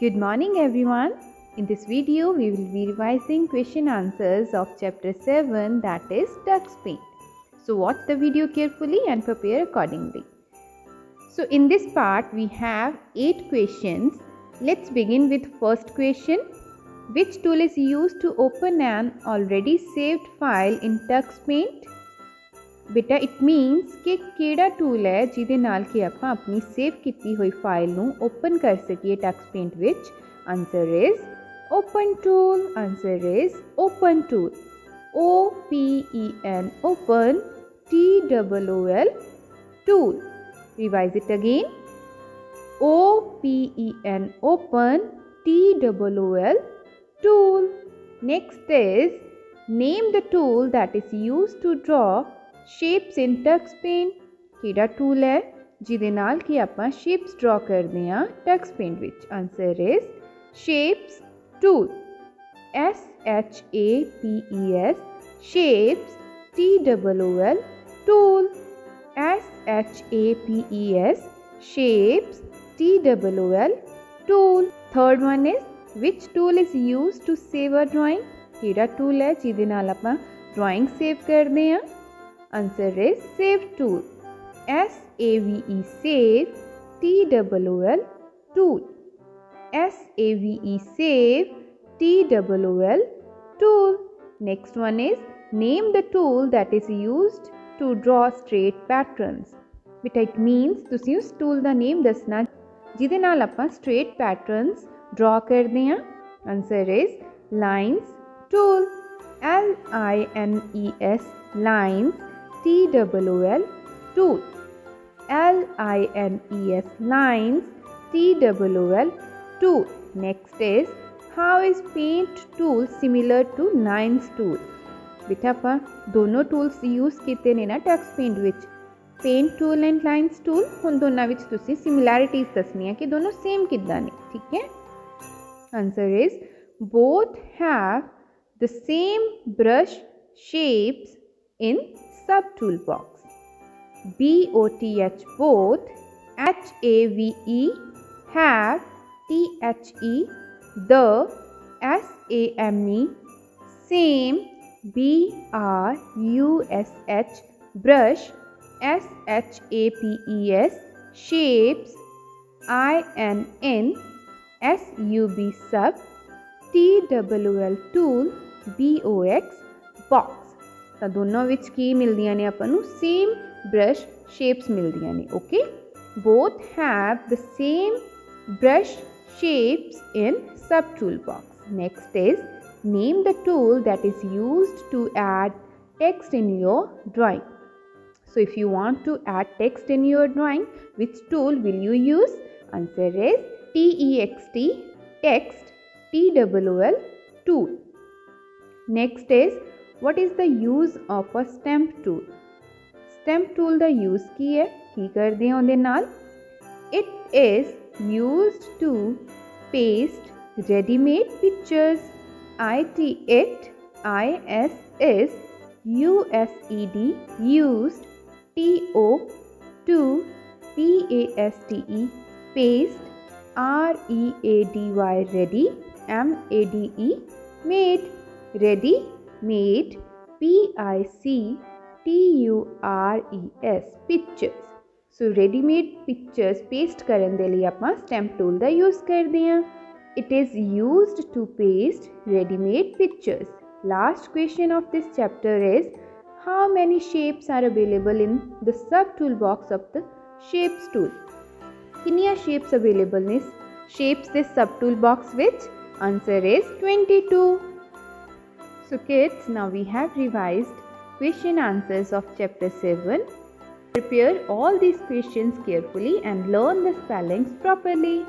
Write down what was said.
Good morning everyone. In this video we will be revising question answers of chapter 7 that is Tux Paint. So watch the video carefully and prepare accordingly. So in this part we have 8 questions. Let's begin with first question. Which tool is used to open an already saved file in Tux Paint? ਬੇਟਾ it means ਕਿ ਕਿਹੜਾ tool ਹੈ ਜਿਹਦੇ ਨਾਲ ਕਿ ਆਪਾਂ ਆਪਣੀ save ਕੀਤੀ ਹੋਈ ਫਾਈਲ ਨੂੰ ਓਪਨ ਕਰ ਸਕੀਏ ਟੈਕਸਟ ਪੇਂਟ ਵਿੱਚ answer is open tool answer is open tool O P E N open T double O L tool revise it again O P E N open T double O L tool next is name the tool that is used to draw shapes in tax paint ਕਿਹੜਾ tool ਹੈ ਜਿਹਦੇ ਨਾਲ ਕਿ ਆਪਾਂ shapes draw ਕਰਦੇ ਹਾਂ tax paint ਵਿੱਚ answer is shapes tool S H A P E S shapes T double O L tool S H A P E S shapes T double O L tool third one is which tool is used to save a drawing ਕਿਹੜਾ tool ਹੈ ਜਿਹਦੇ ਨਾਲ ਆਪਾਂ drawing save ਕਰਦੇ ਹਾਂ Answer is Save tool. S A V E Save T O O L tool. S A V E Save T O O L tool. Next one is name the tool that is used to draw straight patterns. But it means ਤੁਸੀਂ ਉਸ tool ਦਾ name ਦੱਸਣਾ ਜਿਹਦੇ ਨਾਲ ਆਪਾਂ straight patterns draw ਕਰਦੇ ਹਾਂ. Answer is lines tool. L I N E S lines T O O L tool. L I N E S lines T O O L tool. Next is how is paint tool similar to lines tool? ਬੇਟਾ ਆਪਾਂ ਦੋਨੋਂ tools use ਕੀਤੇ ਨੇ ਨਾ tax paint ਵਿੱਚ paint tool and lines tool ਹੁਣ ਦੋਨਾਂ ਵਿੱਚ ਤੁਸੀਂ ਸਿਮਿਲੈਰਿਟੀਜ਼ ਦੱਸਣੀਆਂ ਕਿ ਦੋਨੋਂ ਸੇਮ ਕਿੱਦਾਂ ਨੇ ਠੀਕ ਹੈ answer is both have the same brush shapes in sub toolbox. B O T H both H A V E have T H E the S A M E same B R U S H brush S H A P E S shapes I N N S U B sub T W L tool B O X box ਤਾਂ ਦੋਨੋਂ ਵਿੱਚ ਕੀ ਮਿਲਦੀਆਂ ਨੇ ਆਪਾਂ ਨੂੰ same brush shapes ਮਿਲਦੀਆਂ ਨੇ okay both have the same brush shapes in sub toolbox next is name the tool that is used to add text in your drawing so if you want to add text in your drawing which tool will you use answer is t e x t text t o o l tool next is what is the use of a stamp tool stamp tool the use ਕੀ ਹੈ ਕੀ ਕਰਦੇ ਹਾਂ ਉਹਦੇ ਨਾਲ it is used to paste ready made pictures it it i s s u s e d used t o to p a s t e paste r e a d y ready m a d e made ready made P I C T U R E S pictures so readymade pictures paste ਕਰਨ ਦੇ ਲਈ ਆਪਾਂ stamp tool ਦਾ use ਕਰਦੇ ਹਾਂ it is used to paste readymade pictures last question of this chapter is how many shapes are available in the sub toolbox of the shapes tool ਕਿੰਨੀਆਂ shapes available ਨੇ shapes ਦੇ sub toolbox ਵਿੱਚ answer is 22 so kids, now we have revised question answers of chapter 7. Prepare all these questions carefully and learn the spellings properly.